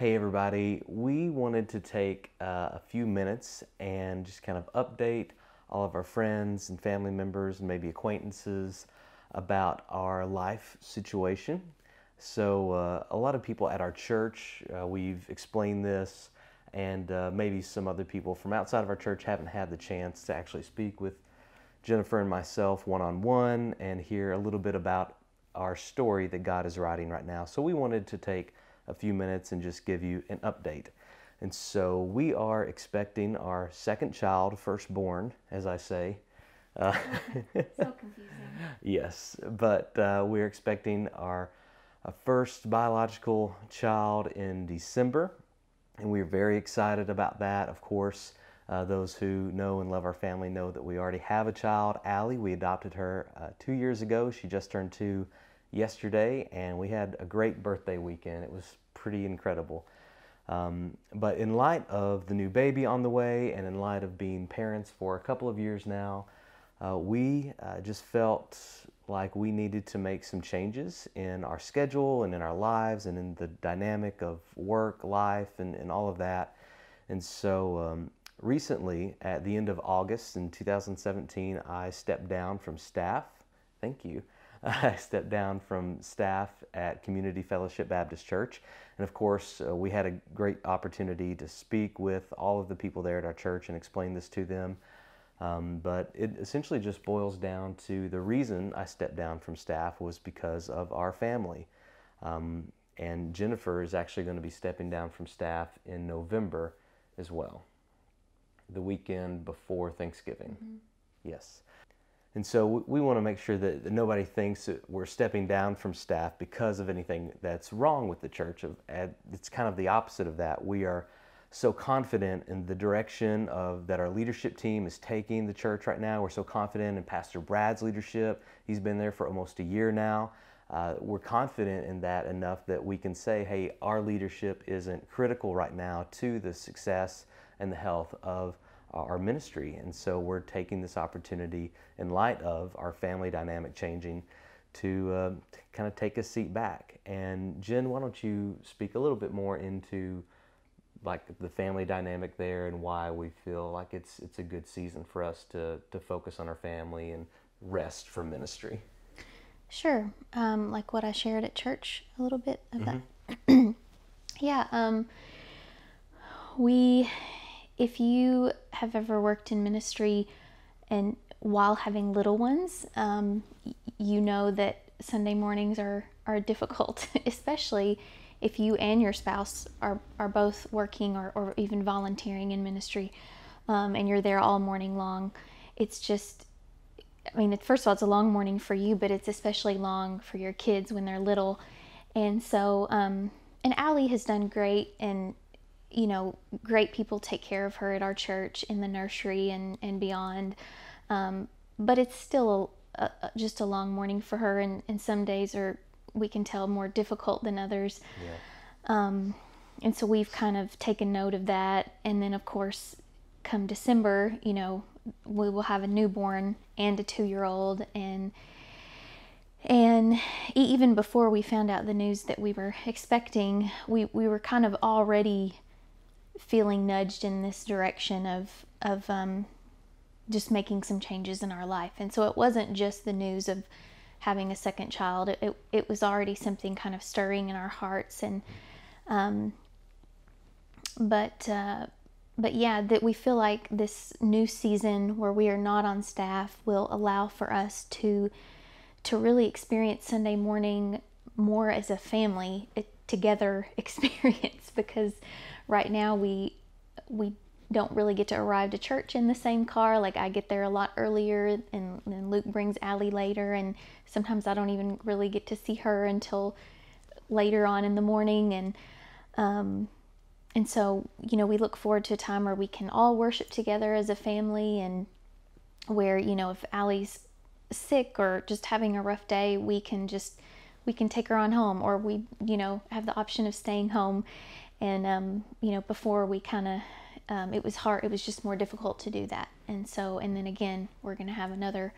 Hey, everybody. We wanted to take uh, a few minutes and just kind of update all of our friends and family members and maybe acquaintances about our life situation. So, uh, a lot of people at our church, uh, we've explained this, and uh, maybe some other people from outside of our church haven't had the chance to actually speak with Jennifer and myself one on one and hear a little bit about our story that God is writing right now. So, we wanted to take a few minutes and just give you an update. And so, we are expecting our second child, firstborn, as I say. Uh, so confusing. yes, but uh, we're expecting our uh, first biological child in December, and we're very excited about that. Of course, uh, those who know and love our family know that we already have a child, Allie. We adopted her uh, two years ago. She just turned two yesterday, and we had a great birthday weekend. It was pretty incredible. Um, but in light of the new baby on the way, and in light of being parents for a couple of years now, uh, we uh, just felt like we needed to make some changes in our schedule and in our lives and in the dynamic of work, life, and, and all of that. And so um, recently, at the end of August in 2017, I stepped down from staff. Thank you. I stepped down from staff at Community Fellowship Baptist Church. And of course, uh, we had a great opportunity to speak with all of the people there at our church and explain this to them. Um, but it essentially just boils down to the reason I stepped down from staff was because of our family. Um, and Jennifer is actually going to be stepping down from staff in November as well, the weekend before Thanksgiving. Mm-hmm. Yes. And so we, want to make sure that, that, nobody thinks that we're stepping down from staff because of anything that's wrong with the church. It's kind of the opposite of that. We are so confident in the direction of that our leadership team is taking the church right now. We're so confident in Pastor Brad's leadership. He's been there for almost a year now. Uh, we're confident in that enough that we can say, hey, our leadership isn't critical right now to the success and the health of our ministry. And so we're taking this opportunity in light of our family dynamic changing to, uh, kind of take a seat back. And Jen, why don't you speak a little bit more into like the family dynamic there and why we feel like it's it's a good season for us to to focus on our family and rest for ministry. Sure, um, like what I shared at church a little bit of mm-hmm. that. yeah, um, we, if you have ever worked in ministry and while having little ones, um, you know that Sunday mornings are are difficult, especially if you and your spouse are, are both working or, or even volunteering in ministry um, and you're there all morning long, it's just, I mean, first of all, it's a long morning for you, but it's especially long for your kids when they're little. And so, um, and Allie has done great and, you know, great people take care of her at our church in the nursery and, and beyond. Um, but it's still a, a, just a long morning for her, and, and some days are we can tell more difficult than others. Yeah. Um, and so we've kind of taken note of that. And then, of course, come December, you know, we will have a newborn and a two-year-old, and and even before we found out the news that we were expecting, we, we were kind of already feeling nudged in this direction of of um, just making some changes in our life. And so it wasn't just the news of having a second child. It, it, it was already something kind of stirring in our hearts, and um, but uh, but yeah, that we feel like this new season where we are not on staff will allow for us to to really experience Sunday morning more as a family together experience because right now we we don't really get to arrive to church in the same car. Like I get there a lot earlier, and then Luke brings Allie later, and sometimes I don't even really get to see her until later on in the morning. And um, and so you know we look forward to a time where we can all worship together as a family, and where you know if Allie's sick or just having a rough day, we can just we can take her on home, or we you know have the option of staying home. And um, you know before we kind of um, it was hard. It was just more difficult to do that. And so, and then again, we're going to have another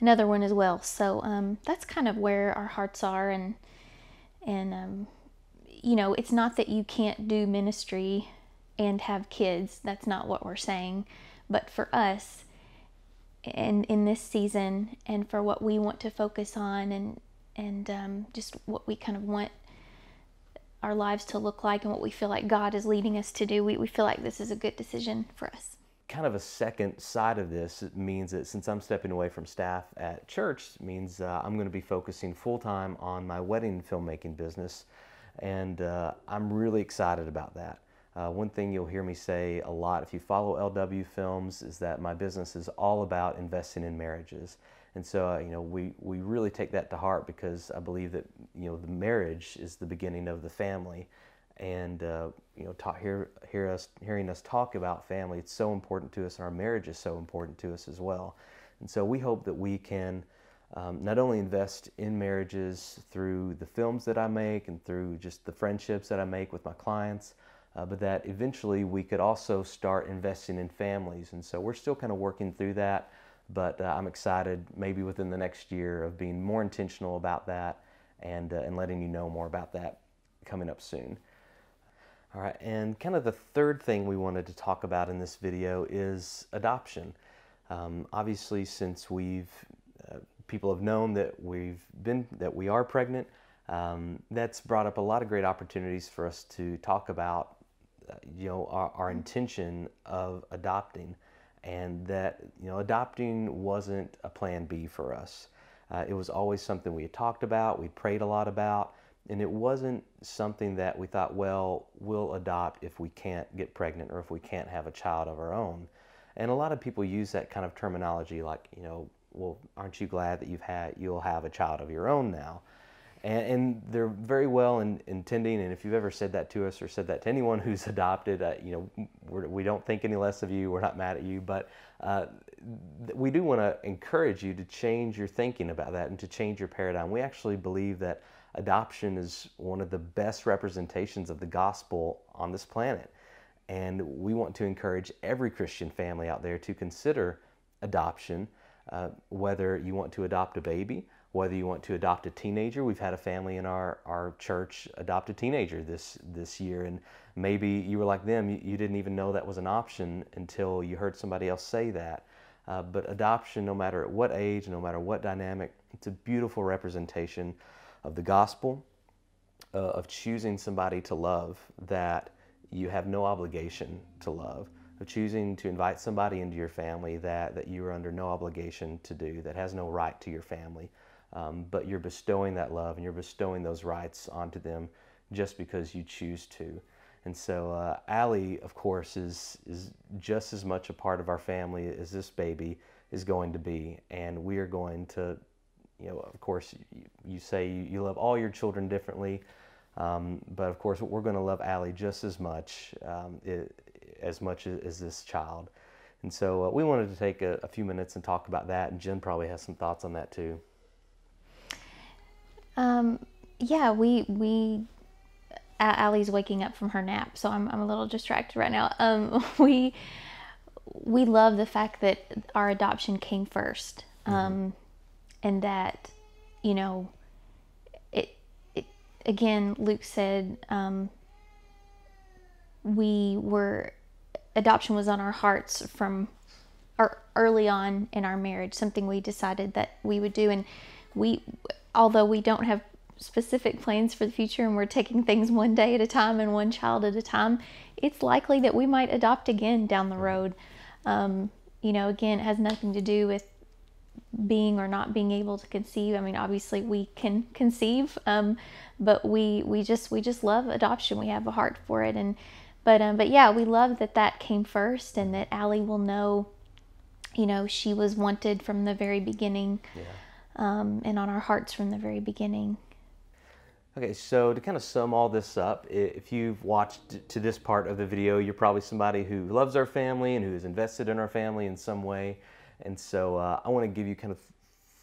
another one as well. So um, that's kind of where our hearts are, and and um, you know, it's not that you can't do ministry and have kids. That's not what we're saying. But for us, and in this season, and for what we want to focus on, and and um, just what we kind of want our lives to look like, and what we feel like God is leading us to do, we, we feel like this is a good decision for us. Kind of a second side of this means that since I'm stepping away from staff at church, means uh, I'm going to be focusing full time on my wedding filmmaking business, and uh, I'm really excited about that. Uh, one thing you'll hear me say a lot if you follow LW Films is that my business is all about investing in marriages. And so, uh, you know, we, we really take that to heart because I believe that, you know, the marriage is the beginning of the family. And, uh, you know, talk, hear, hear us, hearing us talk about family, it's so important to us, and our marriage is so important to us as well. And so we hope that we can um, not only invest in marriages through the films that I make and through just the friendships that I make with my clients, uh, but that eventually we could also start investing in families. And so we're still kind of working through that, but uh, I'm excited maybe within the next year of being more intentional about that and, uh, and letting you know more about that coming up soon. All right, and kind of the third thing we wanted to talk about in this video is adoption. Um, obviously, since we've uh, people have known that we've been that we are pregnant, um, that's brought up a lot of great opportunities for us to talk about uh, you know our, our, intention of adopting and that you know adopting wasn't a plan b for us. Uh, it was always something we had talked about we prayed a lot about and it wasn't something that we thought well we'll adopt if we can't get pregnant or if we can't have a child of our own. And a lot of people use that kind of terminology like you know well aren't you glad that you've had you'll have a child of your own now and, and they're very well in, intending. And if you've ever said that to us or said that to anyone who's adopted, uh, you know, we're, we do not think any less of you. We're not mad at you, but uh, we do want to encourage you to change your thinking about that and to change your paradigm. We actually believe that adoption is one of the best representations of the gospel on this planet. And we want to encourage every Christian family out there to consider adoption, uh, whether you want to adopt a baby whether you want to adopt a teenager. We've had a family in our, our church adopt a teenager this, this year, and maybe you were like them, you, you didn't even know that was an option until you heard somebody else say that. Uh, but adoption, no matter at what age, no matter what dynamic, it's a beautiful representation of the gospel, uh, of choosing somebody to love that you have no obligation to love, of choosing to invite somebody into your family that, that you are under no obligation to do, that has no right to your family um, but you're bestowing that love and you're bestowing those rights onto them just because you choose to. And so uh, Allie, of course, is is just as much a part of our family as this baby is going to be, and we are going to, you know, of course, you, you say you, love all your children differently, um, but of course, we're going to love Allie just as much, um, it, as much as, as, this child. And so uh, we wanted to take a, a few minutes and talk about that, and Jen probably has some thoughts on that too. Um, yeah, we we Allie's waking up from her nap, so I'm I'm a little distracted right now. Um, we we love the fact that our adoption came 1st mm-hmm. um, and that you know it, it again. Luke said um, we were adoption was on our hearts from our early on in our marriage, something we decided that we would do, and we although we don't have specific plans for the future and we're taking things one day at a time and one child at a time, it's likely that we might adopt again down the road. Um, you know, again, it has nothing to do with being or not being able to conceive. I mean, obviously we can conceive, um, but we we just we just love adoption. We have a heart for it, and but um, but yeah, we love that that came first, and that Allie will know. You know, she was wanted from the very beginning. Yeah um, and on our hearts from the very beginning. Okay, so to kind of sum all this up, if you've watched to this part of the video, you're probably somebody who loves our family and who is invested in our family in some way. And so uh, I want to give you kind of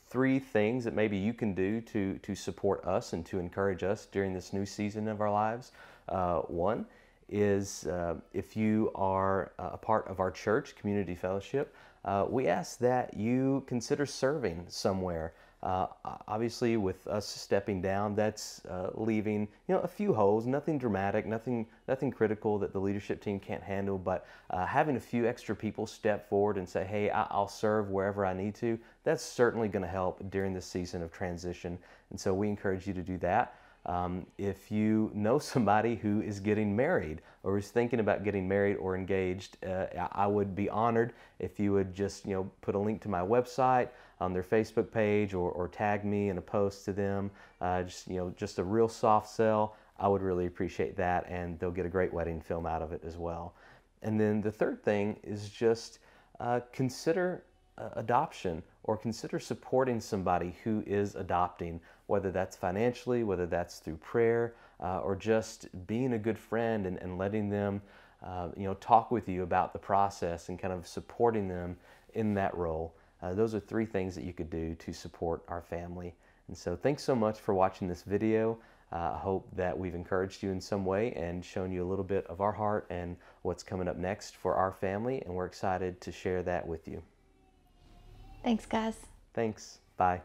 three things that maybe you can do to, to support us and to encourage us during this new season of our lives. Uh, one is uh, if you are a part of our church, Community Fellowship, uh, we ask that you consider serving somewhere. Uh, obviously, with us stepping down, that's uh, leaving you know a few holes. Nothing dramatic, nothing nothing critical that the leadership team can't handle. But uh, having a few extra people step forward and say, "Hey, I- will serve wherever I need to," that's certainly going to help during this season of transition. And so we encourage you to do that. Um, if you know somebody who is getting married or is thinking about getting married or engaged, uh, I would be honored if you would just you know put a link to my website on their Facebook page or, or tag me in a post to them. Uh, just you know just a real soft sell. I would really appreciate that, and they'll get a great wedding film out of it as well. And then the third thing is just uh, consider uh, adoption or consider supporting somebody who is adopting, whether that's financially, whether that's through prayer, uh, or just being a good friend and, and letting them, uh, you know, talk with you about the process and kind of supporting them in that role. Uh, those are three things that you could do to support our family. And so thanks so much for watching this video. Uh, I hope that we've encouraged you in some way and shown you a little bit of our heart and what's coming up next for our family, and we're excited to share that with you. Thanks, guys. Thanks. Bye.